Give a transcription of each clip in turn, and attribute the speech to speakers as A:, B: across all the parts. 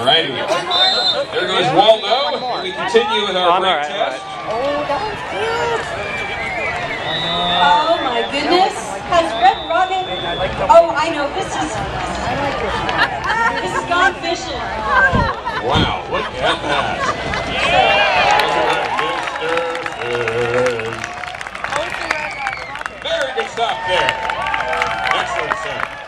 A: All righty. There goes Waldo. And we continue with our
B: I'm
A: brake
B: all right,
A: test.
C: Oh my goodness. Has Red Robin... Oh, I know. This is. This is gone fishing.
A: Wow, look at that. Mr. Fish. Very good stuff there. Excellent stuff.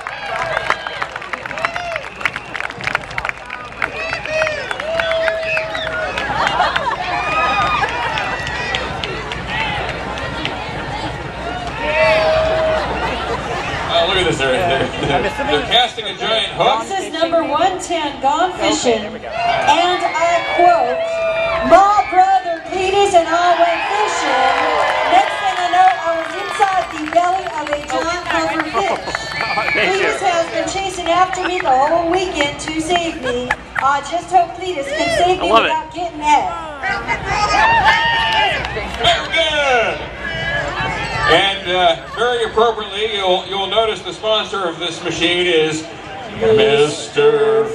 A: Oh, look at this. They're, they're, they're, they're casting a giant hook.
C: This is number 110, Gone Fishing. And I quote, My brother Cletus and I went fishing. Next thing I know, I was inside the belly of a giant puffer fish. Cletus has been chasing after me the whole weekend to save me. I just hope Cletus can save me
B: I it.
C: without getting that.
A: Very good. And uh, very appropriately, you'll you'll notice the sponsor of this machine is Mr.